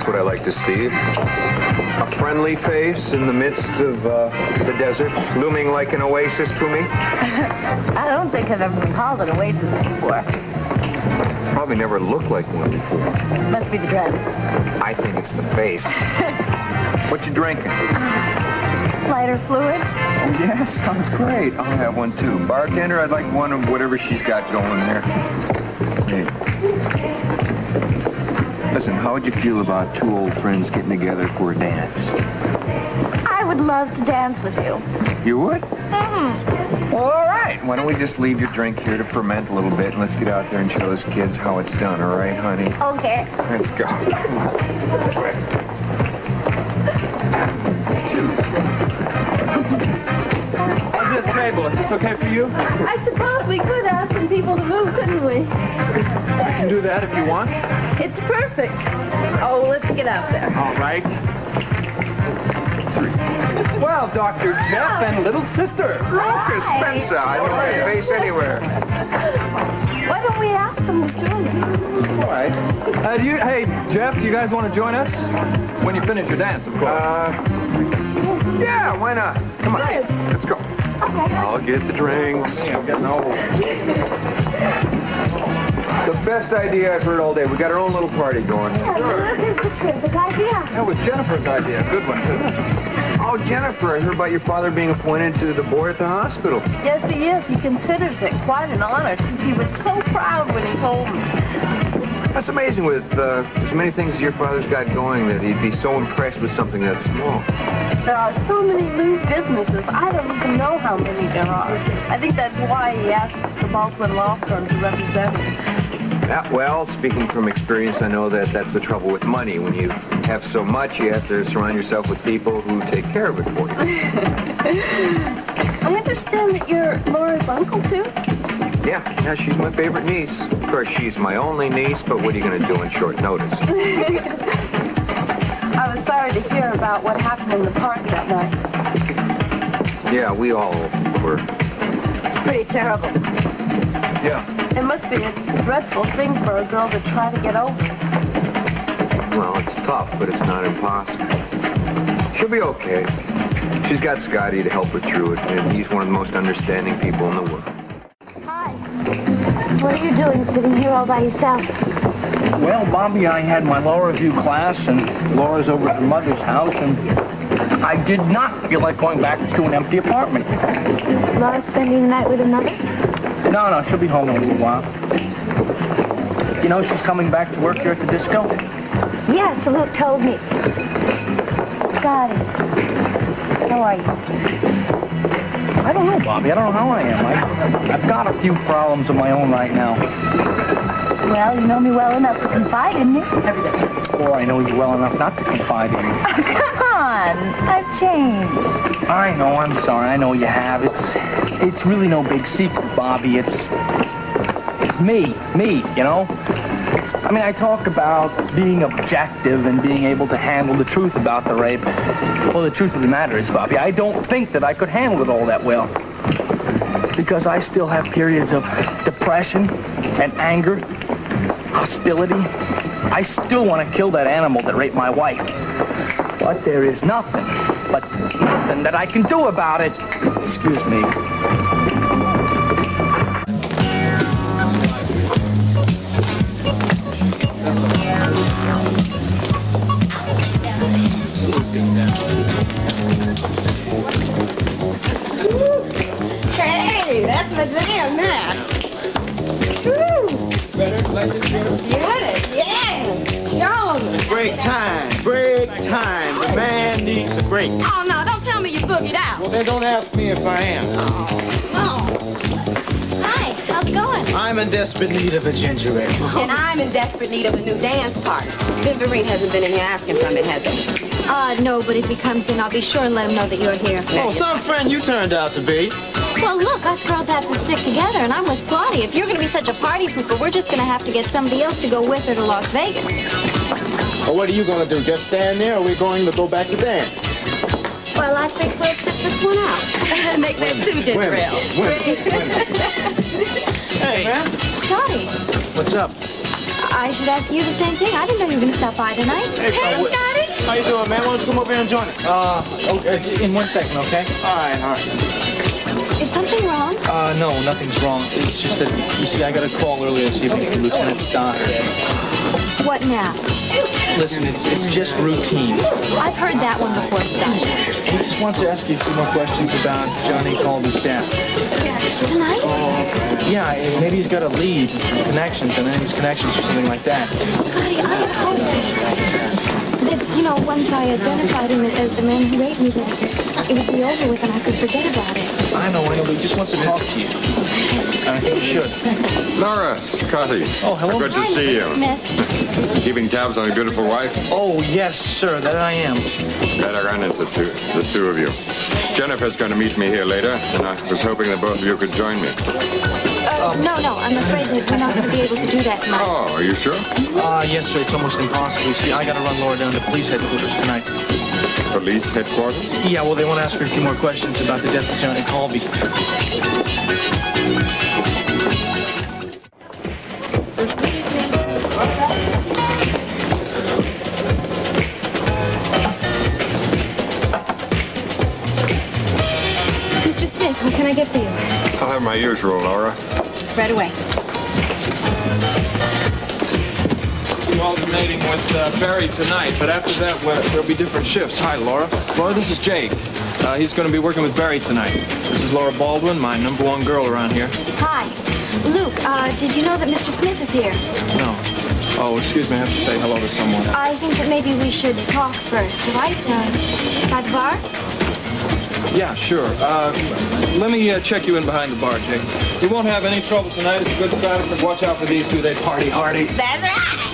That's what I like to see. A friendly face in the midst of uh, the desert, looming like an oasis to me. I don't think I've ever been called an oasis before. Probably never looked like one before. Must be the dress. I think it's the face. what you drinking? Lighter fluid? Oh, yeah, sounds great. I'll have one too. Bartender, I'd like one of whatever she's got going there. Hey. Listen, how would you feel about two old friends getting together for a dance? I would love to dance with you. You would? Mm-hmm. Well, all right. Why don't we just leave your drink here to ferment a little bit and let's get out there and show those kids how it's done, all right, honey? Okay. Let's go. How's this table? Is this okay for you? I suppose we could ask some people to move, couldn't we? I can do that if you want. It's perfect. Oh, let's get out there. All right. Well, Dr. Jeff and little sister. Lucas Spencer. I don't know that face anywhere. Why don't we ask them to join us? All right. Uh, do you, hey, Jeff, do you guys want to join us? When you finish your dance, of course. Uh, yeah, why not? Come on. Let's go. I'll get the drinks. I'm getting old. The best idea I've heard all day. We got our own little party going. Yeah, is the terrific idea. That was Jennifer's idea. Good one, too. Oh, Jennifer, I heard about your father being appointed to the board at the hospital. Yes, he is. He considers it quite an honor. He was so proud when he told me. That's amazing with uh, as many things as your father's got going that he'd be so impressed with something that small. There are so many new businesses. I don't even know how many there are. I think that's why he asked the Baldwin Law Firm to represent him. Well, speaking from experience, I know that that's the trouble with money. When you have so much, you have to surround yourself with people who take care of it for you. I understand that you're Laura's uncle, too? Yeah, yeah, she's my favorite niece. Of course, she's my only niece, but what are you going to do in short notice? I was sorry to hear about what happened in the park that night. Yeah, we all were. It's pretty terrible. Yeah. It must be a dreadful thing for a girl to try to get over. Well, it's tough, but it's not impossible. She'll be okay. She's got Scotty to help her through it, and he's one of the most understanding people in the world. Hi. What are you doing sitting here all by yourself? Well, Bobbie, I had my law review class, and Laura's over at her mother's house, and I did not feel like going back to an empty apartment. Is Laura spending the night with another? No, no, she'll be home in a little while. You know she's coming back to work here at the disco? Yes, Luke told me. Scotty, how are you? I don't know, Bobbie. I don't know how I am. I, I've got a few problems of my own right now. Well, you know me well enough to confide in me. Or I know you well enough not to confide in me. I've changed. I know, I'm sorry. I know you have. It's it's really no big secret, Bobbie. It's it's me, me, you know? I mean, I talk about being objective and being able to handle the truth about the rape. Well, the truth of the matter is, Bobbie, I don't think that I could handle it all that well. Because I still have periods of depression and anger, hostility. I still want to kill that animal that raped my wife. But there is nothing, but nothing that I can do about it. Excuse me. Break. Oh, no, don't tell me you boogied out. Well, then don't ask me if I am. Oh. Hi, how's it going? I'm in desperate need of a ginger ale. And I'm in desperate need of a new dance partner. Viverine hasn't been in here asking for me, has he? Uh, no, but if he comes in, I'll be sure and let him know that you're here. Oh, some friend you turned out to be. Well, look, us girls have to stick together, and I'm with Claudia. If you're going to be such a party pooper, we're just going to have to get somebody else to go with her to Las Vegas. Well, what are you going to do? Just stand there, or are we going to go back to dance? Well, I think we'll sit this one out. Make that two ginger ale. Hey, man. Scotty, What's up? I should ask you the same thing. I didn't know you were going to stop by tonight. Hey, Scotty. How you doing, man? Why don't you come over here and join us? Uh, okay, in one second, okay? All right, all right. Is something wrong? Uh, no, nothing's wrong. It's just that, you see, I got a call earlier this evening from Lieutenant Stoddard. What now? Listen, it's it's just routine. I've heard that one before, Scott. He just wants to ask you a few more questions about Johnny Colby's death. Tonight? Oh, yeah, maybe he's got a lead, connections, and then his connections or something like that. Scotty, I hope that, you know, once I identified him as the man who raped me, that it would be over with and I could forget about it. I know, I know, but he just wants to talk to you. And I think you should. Laura, Scotty. Oh, hello. Good to Hi, see Mr. you. Smith. Keeping tabs on a beautiful wife? Oh, yes, sir, that I am. Glad I ran into two, the two of you. Jennifer's going to meet me here later, and I was hoping that both of you could join me. Uh, no, no, I'm afraid that we're not going to be able to do that tonight. Oh, are you sure? Uh, yes, sir, it's almost impossible. You see, I gotta run Laura down to police headquarters tonight. Police headquarters? Yeah, well, they want to ask her a few more questions about the death of Johnny Colby. Mr. Smith, what can I get for you? I'll have my usual, Laura. Right away. Be alternating with uh, Barry tonight, but after that, there'll be different shifts. Hi, Laura. Laura, this is Jake. Uh, he's going to be working with Barry tonight. This is Laura Baldwin, my number one girl around here. Hi. Luke, uh, did you know that Mr. Smith is here? No. Oh, excuse me, I have to say hello to someone. I think that maybe we should talk first, right? Uh, by the bar? Yeah, sure. Uh, let me uh, check you in behind the bar, Jake. You won't have any trouble tonight. It's a good crowd, but watch out for these two. They party hardy. That's right.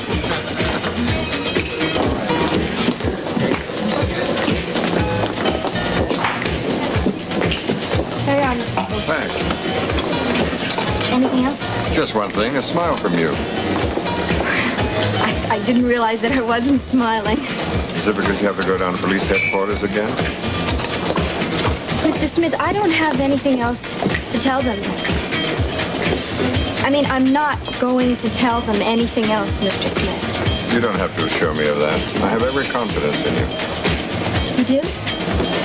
Thanks. Anything else? Just one thing, a smile from you. I, I didn't realize that I wasn't smiling. Is it because you have to go down to police headquarters again? Mr. Smith, I don't have anything else to tell them. I mean, I'm not going to tell them anything else, Mr. Smith. You don't have to assure me of that. I have every confidence in you. You do?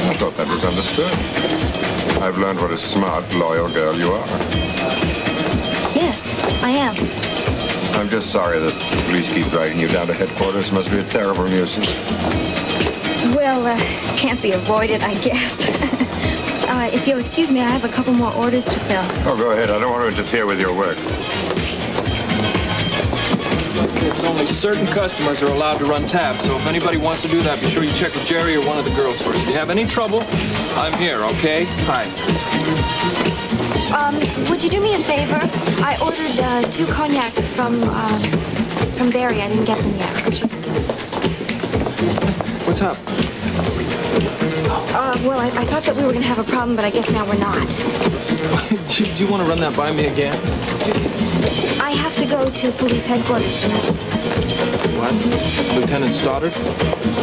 I thought that was understood. I've learned what a smart, loyal girl you are. Yes, I am. I'm just sorry that the police keep dragging you down to headquarters. Must be a terrible nuisance. Well, uh, can't be avoided, I guess. uh, if you'll excuse me, I have a couple more orders to fill. Oh, go ahead. I don't want to interfere with your work. There's only certain customers are allowed to run tabs, so if anybody wants to do that, be sure you check with Jerry or one of the girls first. If you have any trouble, I'm here, okay? Hi. Um, would you do me a favor? I ordered uh, two cognacs from uh, from Barry. I didn't get them yet. Could you? What's up? Uh, well, I, I thought that we were going to have a problem, but I guess now we're not. do, do you want to run that by me again? I have to go to police headquarters tonight. What? Lieutenant Stoddard?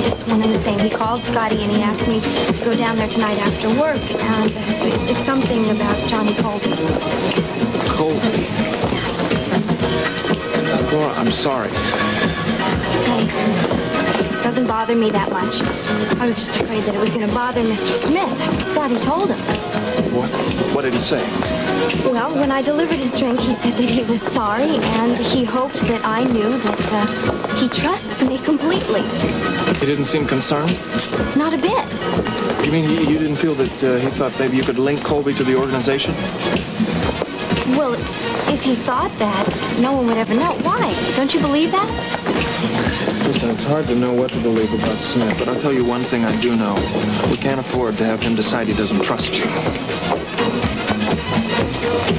It's one and the same. He called Scotty and he asked me to go down there tonight after work, and uh, it's, it's something about Johnny Colby. Colby. Laura, I'm sorry. It's okay. Doesn't bother me that much. I was just afraid that it was going to bother Mr. Smith. Scotty told him. What? What did he say? Well, when I delivered his drink, he said that he was sorry, and he hoped that I knew that uh, he trusts me completely. He didn't seem concerned? Not a bit. You mean you, you didn't feel that uh, he thought maybe you could link Colby to the organization? Well, if he thought that, no one would ever know. Why? Don't you believe that? Listen, it's hard to know what to believe about Smith, but I'll tell you one thing I do know. We can't afford to have him decide he doesn't trust you. Go,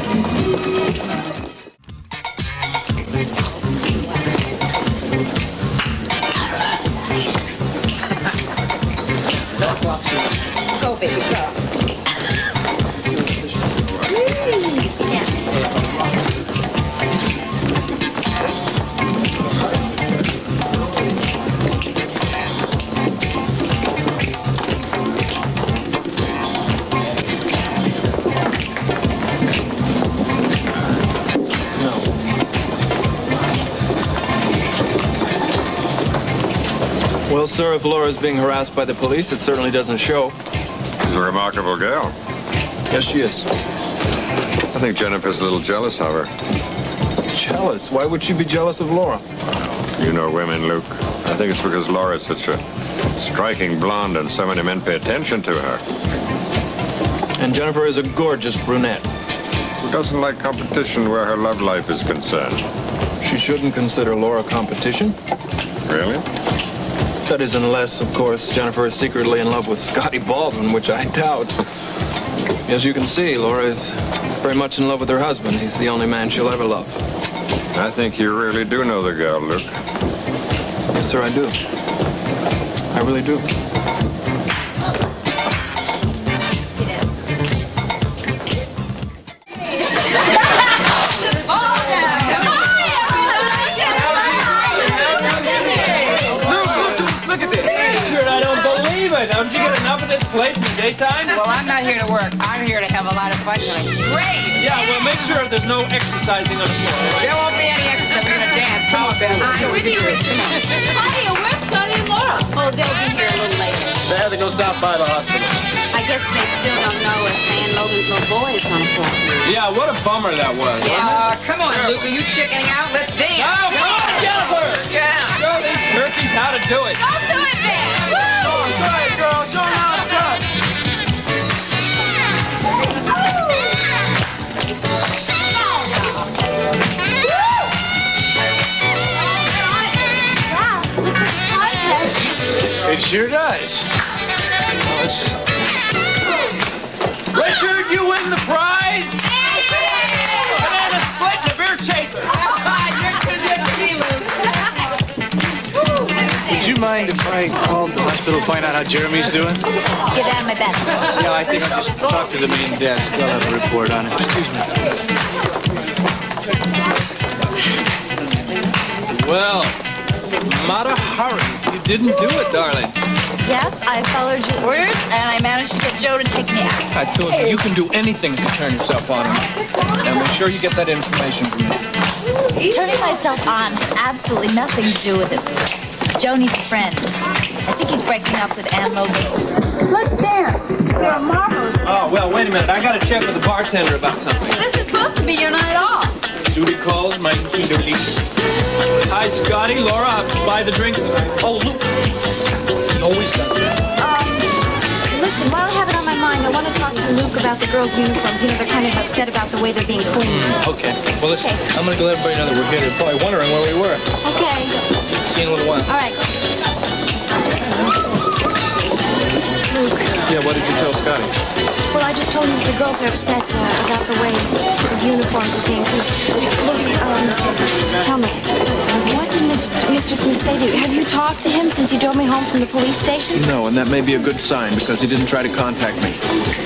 sir, if Laura's being harassed by the police, it certainly doesn't show. She's a remarkable girl. Yes, she is. I think Jennifer's a little jealous of her. Jealous? Why would she be jealous of Laura? You know women, Luke. I think it's because Laura's such a striking blonde and so many men pay attention to her. And Jennifer is a gorgeous brunette. Who doesn't like competition where her love life is concerned? She shouldn't consider Laura competition. Really? That is, unless, of course, Jennifer is secretly in love with Scotty Baldwin, which I doubt. As you can see, Laura is very much in love with her husband. He's the only man she'll ever love. I think you really do know the girl, Luke. Yes, sir, I do. I really do. Place in daytime? Well, I'm not here to work. I'm here to have a lot of fun tonight. Great! Yeah, well, make sure there's no exercising on the floor. There won't be any extra. We're gonna dance. Come on, Ben. I'm with you. Hiya, where's Scotty and Laura? Oh, they'll be here a little later. They had to go stop by the hospital. I guess they still don't know if Ann Logan's little boy is gonna play. Yeah, what a bummer that was. Yeah, uh, come on, Luke. Are you chickening out? Let's dance. Oh, Show these turkeys how to do it. Go do it, Ben! Go ahead, girl. Show 'em how it's done. It sure does. Would you mind if I called the hospital to find out how Jeremy's doing? Get out of my bed. Yeah, I think I'll just talk to the main desk. They'll have a report on it. Excuse me. Well, not a hurry. You didn't do it, darling. Yes, I followed your orders, and I managed to get Joe to take me out. I told you, you can do anything to turn yourself on him. Now make sure you get that information from me. Turning myself on has absolutely nothing to do with it. Joe needs a friend. I think he's breaking up with Ann Logan. Let's dance. They're marvelous. Oh, well, wait a minute. I got to check with the bartender about something. This is supposed to be your night off. Duty calls, my duty. Hi, Scotty. Laura, I'll buy the drinks. Oh, Luke. He always does that. Um, listen, while I have it on my mind, I want to talk to Luke about the girls' uniforms. You know, they're kind of upset about the way they're being cleaned. Okay. Well, listen, I'm going to let everybody know that we're here. They're probably wondering where we were. Okay. See you in a little while. All right. Luke, Yeah, what did you tell Scotty? well, I just told him that the girls are upset uh, about the way the uniforms are being cleaned. Luke, um, tell me, what did Mr. Mr. Smith say to you? Have you talked to him since you drove me home from the police station? No, and that may be a good sign because he didn't try to contact me.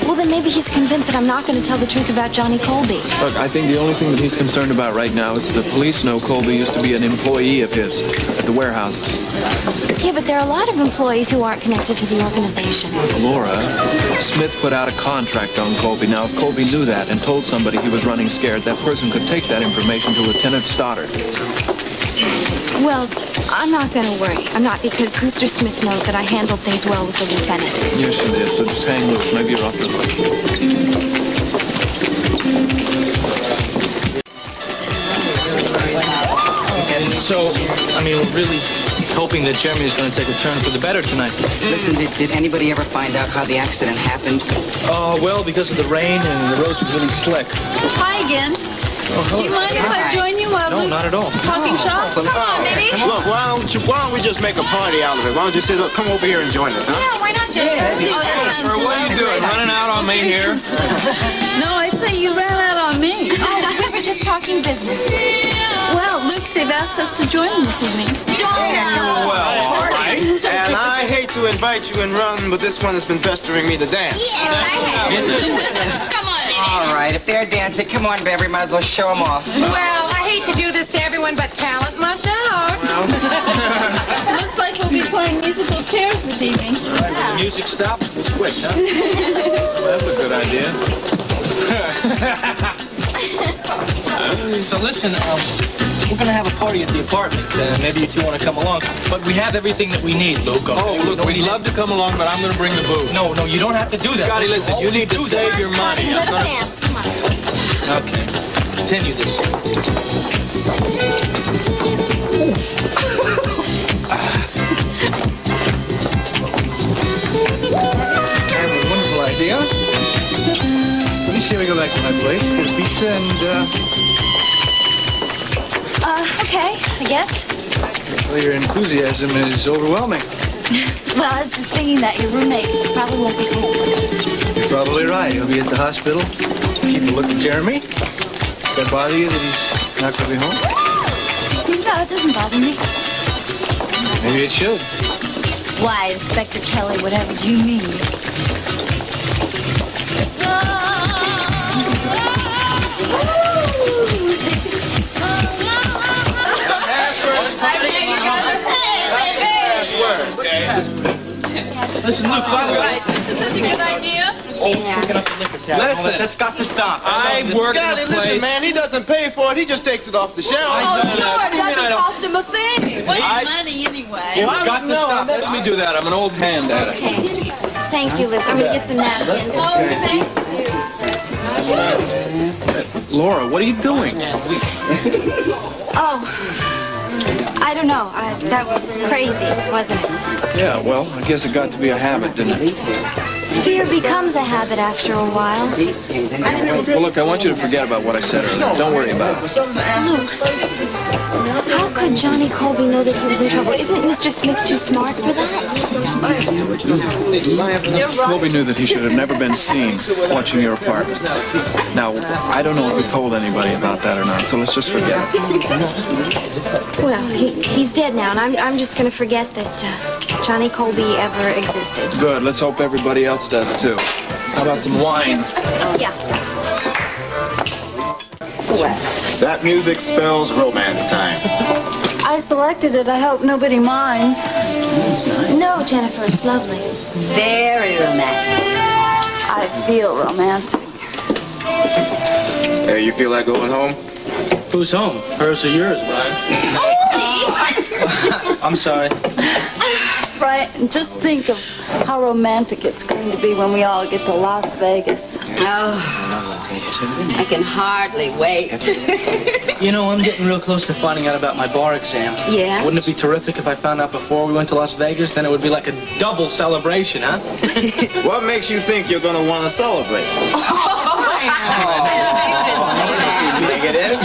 Well, then maybe he's convinced that I'm not going to tell the truth about Johnny Colby. Look, I think the only thing that he's concerned about right now is that the police know Colby used to be an employee of his at the warehouses. Yeah, but there are a lot of employees who aren't connected to the organization. Laura, Smith put out a contract on Colby. Now, if Colby knew that and told somebody he was running scared, that person could take that information to Lieutenant Stoddard. Well, I'm not going to worry. I'm not because Mr. Smith knows that I handled things well with the lieutenant. Yes, you did. So just hang loose. Maybe you're off the hook. So, I mean, we're really hoping that Jeremy is going to take a turn for the better tonight. Listen, did, did anybody ever find out how the accident happened? Uh, well, because of the rain and the roads were really slick. Hi again. Do you mind if I join you while No, Luke's not at all. talking shop? Come on, baby. Look, why don't you why don't we just make a party out of it? Why don't you say, look, come over here and join us, huh? Yeah, why not, Jay? Oh, that sounds What are you doing? Running out on me here? No, I say you ran out on me. Oh, we were just talking business. Well, Luke, they've asked us to join them this evening. Join Well, all right. And I hate to invite you and run, but this one has been pestering me to dance. Yeah, I have. Come on, All right, if they're dancing, come on, baby, might as well show them off. Well, I hate to do this to everyone, but talent must out. Looks like we'll be playing musical chairs this evening. When the music stops, we'll switch, huh? That's a good idea. So listen, um, we're gonna have a party at the apartment. Uh, maybe you two want to come along. But we have everything that we need, Luke. okay? Oh, look, we'd love to come along, but I'm going to bring the booze. No, no, you don't have to do that. Scotty, listen, you need to save that. your money. Let's gonna- dance. Come on. Okay. Continue this. I have a wonderful idea. What do you say we go back to my place, get a pizza, and, guess. well, your enthusiasm is overwhelming. Well, I was just thinking that your roommate probably won't be home. You're probably right. He'll be at the hospital. Keep a look at Jeremy. Does that bother you that he's not going to be home? No, it doesn't bother me. Maybe it should. Why, Inspector Kelly, whatever do you mean? Listen, Luke, by the way. This is such a good idea. Oh, picking up the liquor tab. Listen. No, that's got to stop. I No, work in Scotty, a listen, place. man, he doesn't pay for it. He just takes it off the shelf. Oh, I- sure, it I doesn't don't- cost him a thing. What's I- money anyway? Well, I Got don't to know. stop. Let me do that. I'm an old hand at it. Okay. Thank you, Luke. I'm gonna get some napkins. Oh, thank you. Laura, what are you doing? I don't know. I, that was crazy, wasn't it? Yeah, well, I guess it got to be a habit, didn't it? Fear becomes a habit after a while. Well, look, I want you to forget about what I said earlier. Don't worry about it. Luke, how could Johnny Colby know that he was in trouble? Isn't Mr. Smith too smart for that? Colby knew that he should have never been seen watching your apartment. Now, I don't know if we told anybody about that or not, so let's just forget it. Well, he, he's dead now, and I'm, I'm just going to forget that uh, Johnny Colby ever existed. Good. Let's hope everybody else does too. How about some wine? Yeah. That music spells romance time. I selected it. I hope nobody minds. No, Jennifer, it's lovely. Very romantic. I feel romantic. Hey, you feel like going home? Who's home? Hers or yours, Brian? I'm sorry. Right? And just think of how romantic it's going to be when we all get to Las Vegas. Oh, I can hardly wait. You know, I'm getting real close to finding out about my bar exam. Yeah? Wouldn't it be terrific if I found out before we went to Las Vegas? Then it would be like a double celebration, huh? What makes you think you're gonna want to celebrate? Oh, oh, Negative.